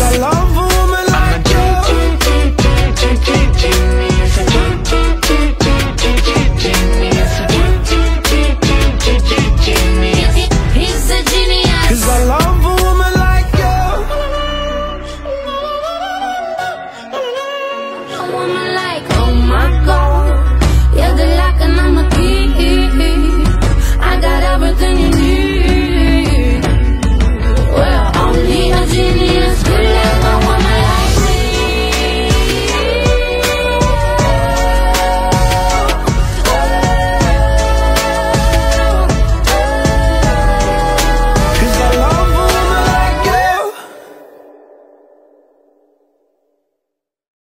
la la